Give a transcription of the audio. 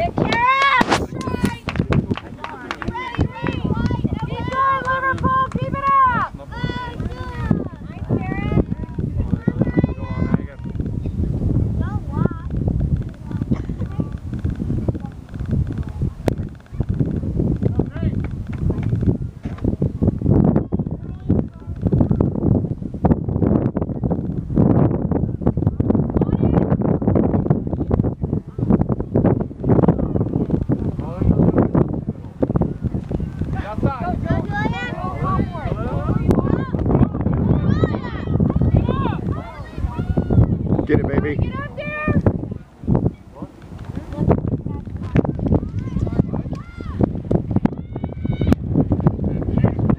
They Get it, baby. Get up there.